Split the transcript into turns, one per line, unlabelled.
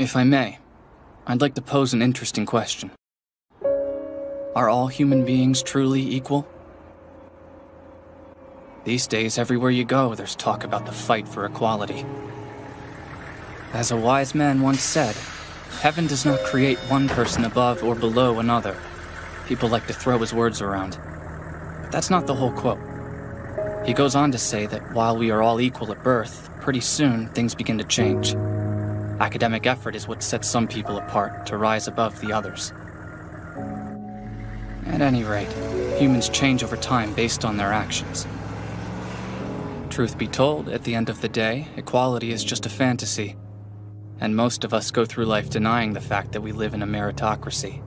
If I may, I'd like to pose an interesting question. Are all human beings truly equal? These days, everywhere you go, there's talk about the fight for equality. As a wise man once said, heaven does not create one person above or below another. People like to throw his words around. But that's not the whole quote. He goes on to say that while we are all equal at birth, pretty soon things begin to change. Academic effort is what sets some people apart to rise above the others. At any rate, humans change over time based on their actions. Truth be told, at the end of the day, equality is just a fantasy. And most of us go through life denying the fact that we live in a meritocracy.